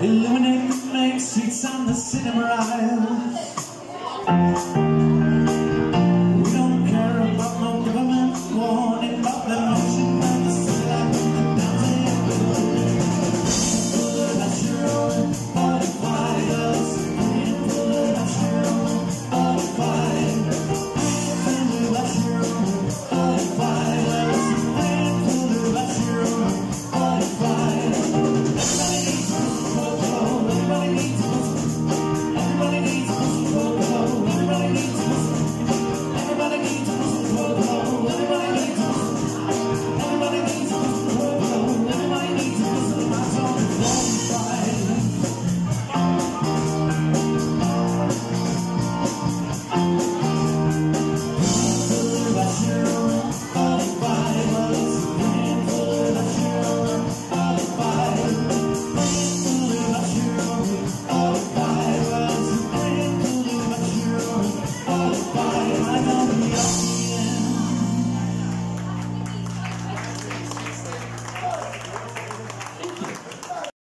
Illuminate the main streets on the cinema aisle.